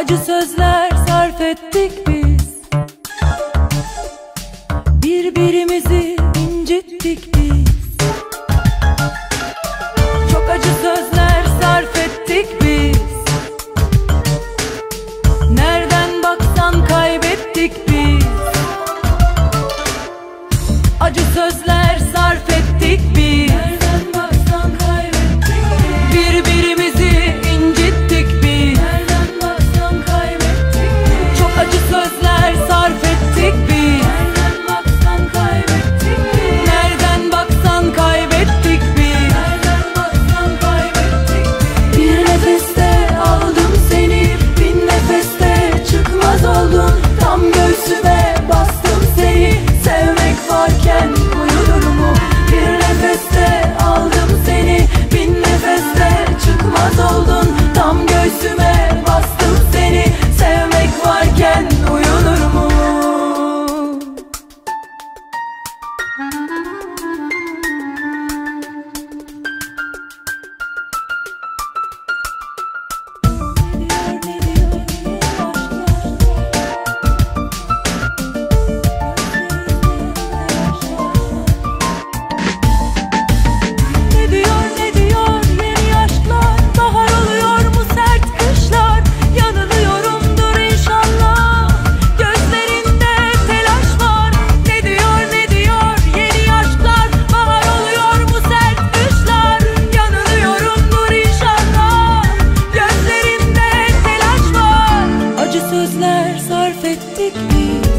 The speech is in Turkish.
Acı sözler sarf ettik. Sözler sarf